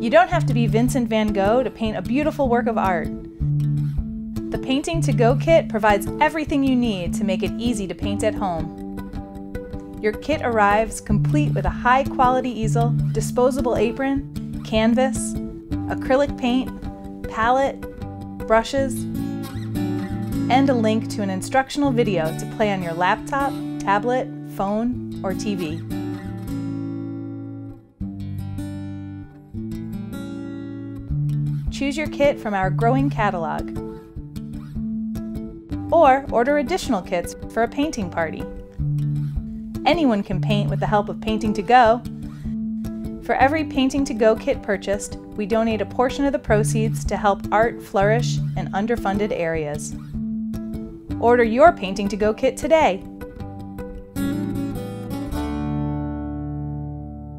You don't have to be Vincent van Gogh to paint a beautiful work of art. The Painting to Gogh kit provides everything you need to make it easy to paint at home. Your kit arrives complete with a high quality easel, disposable apron, canvas, acrylic paint, palette, brushes, and a link to an instructional video to play on your laptop, tablet, phone, or TV. Choose your kit from our growing catalog. Or order additional kits for a painting party. Anyone can paint with the help of Painting to Gogh. For every Painting to Gogh kit purchased, we donate a portion of the proceeds to help art flourish in underfunded areas. Order your Painting to Gogh kit today